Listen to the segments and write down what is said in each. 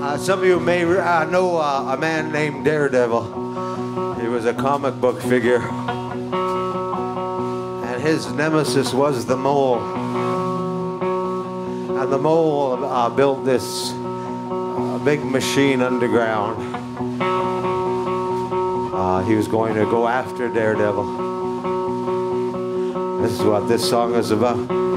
Uh, some of you may uh, know uh, a man named Daredevil. He was a comic book figure. And his nemesis was the mole. And the mole uh, built this uh, big machine underground. Uh, he was going to go after Daredevil. This is what this song is about.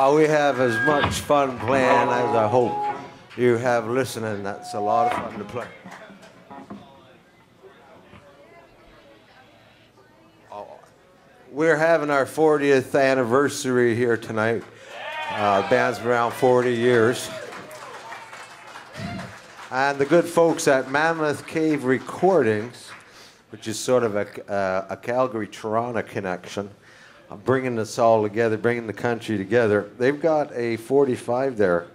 Well, we have as much fun playing as I hope you have listening. That's a lot of fun to play. Oh, We're having our 40th anniversary here tonight. Uh, band's been around 40 years. And the good folks at Mammoth Cave Recordings, which is sort of a, uh, a Calgary Toronto connection, uh, bringing us all together, bringing the country together. They've got a 45 there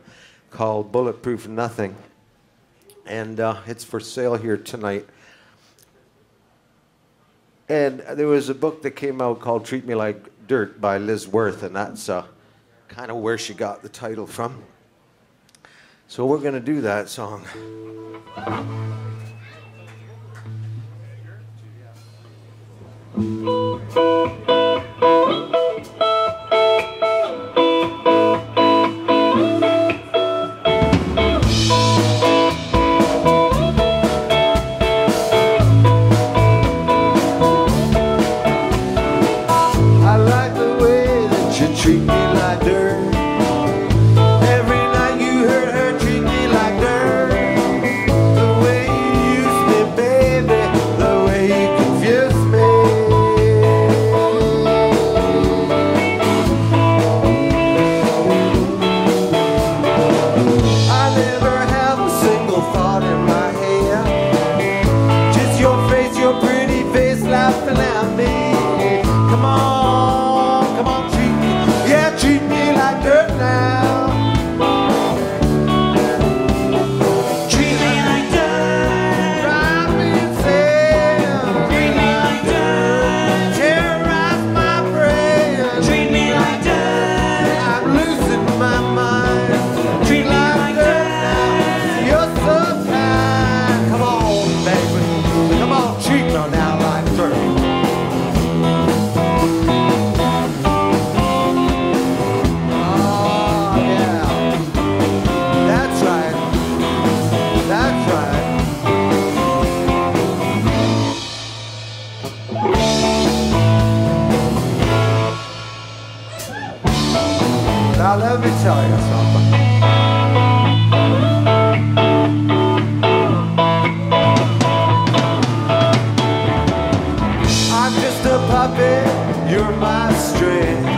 called Bulletproof Nothing, and uh, it's for sale here tonight. And there was a book that came out called Treat Me Like Dirt by Liz Worth, and that's uh, kind of where she got the title from. So we're going to do that song. Now let me tell you something. I'm just a puppet, you're my string.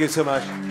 You so much.